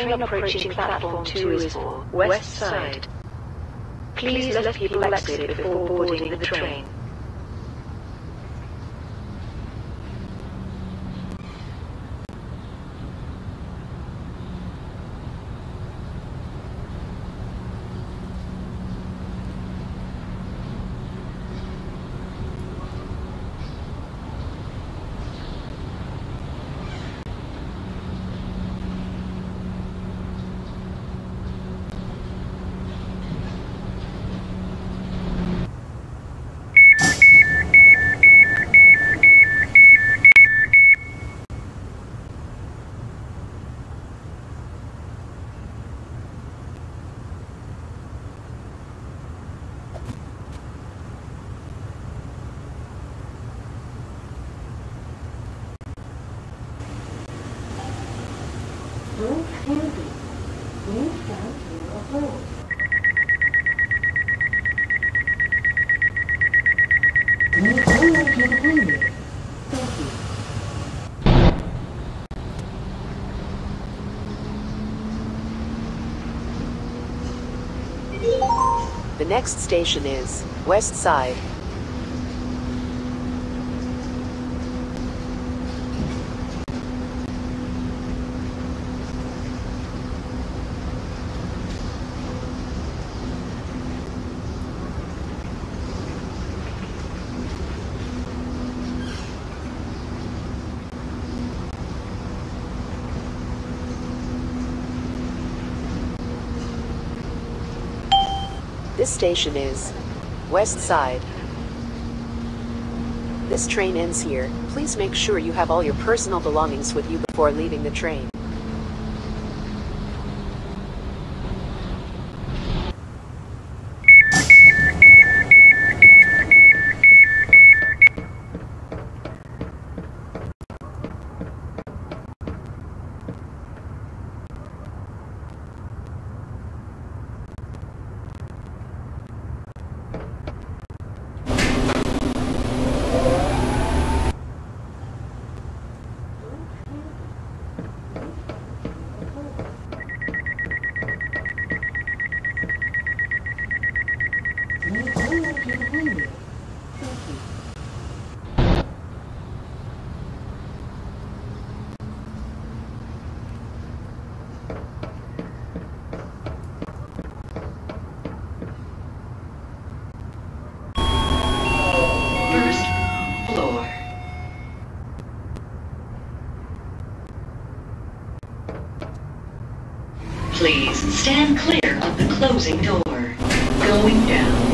Train approaching platform 2 is for West Side. Please let people exit before boarding the train. The next station is West Side. This station is West Side. This train ends here. Please make sure you have all your personal belongings with you before leaving the train. Move over to the handy. Thank you. First floor. Please stand clear of the closing door. Going down.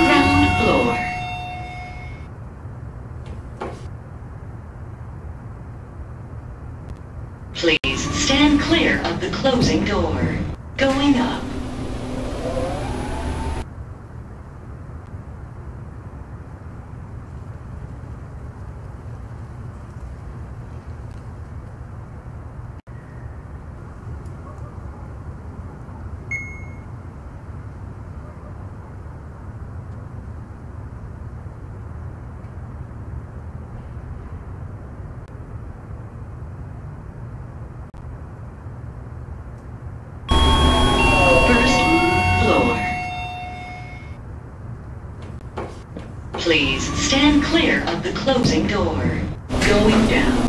Ground floor. Please stand clear of the closing door. Going up. First floor. Please stand clear of the closing door. Going down.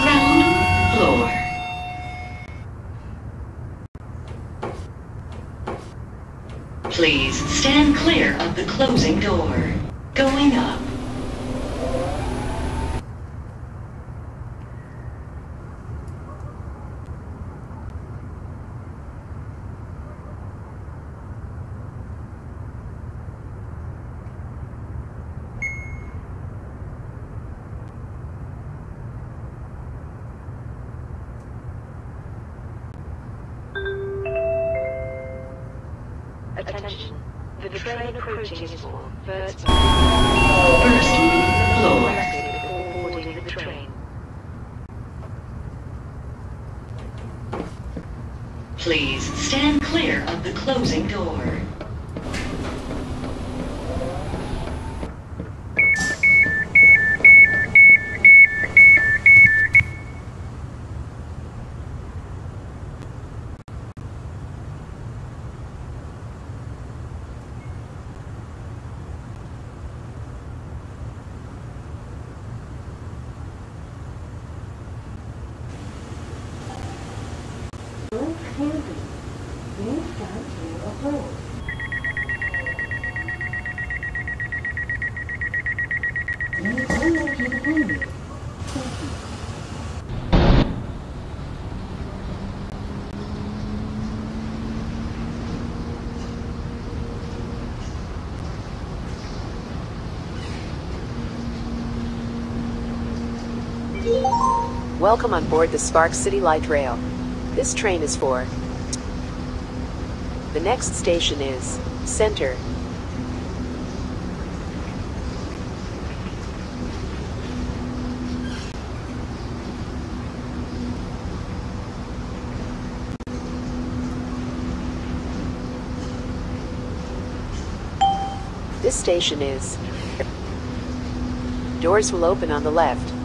Ground floor. Please stand clear of the closing door. Going up. Attention. The train approaching is first First floor. boarding the train. Please stand clear of the closing door. Welcome on board the Spark City Light Rail. This train is for. The next station is Center. This station is. Doors will open on the left.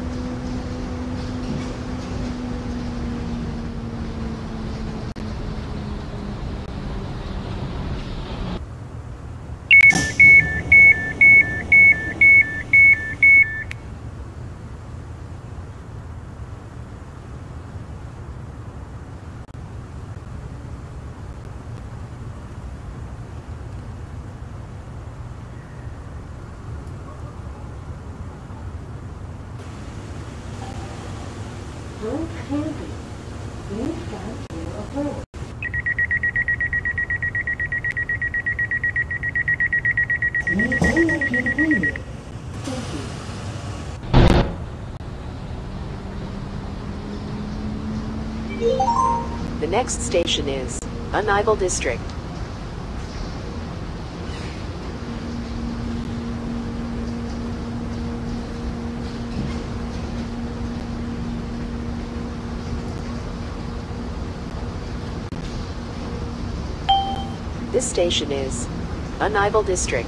The next station is Unival District. This station is Unival District.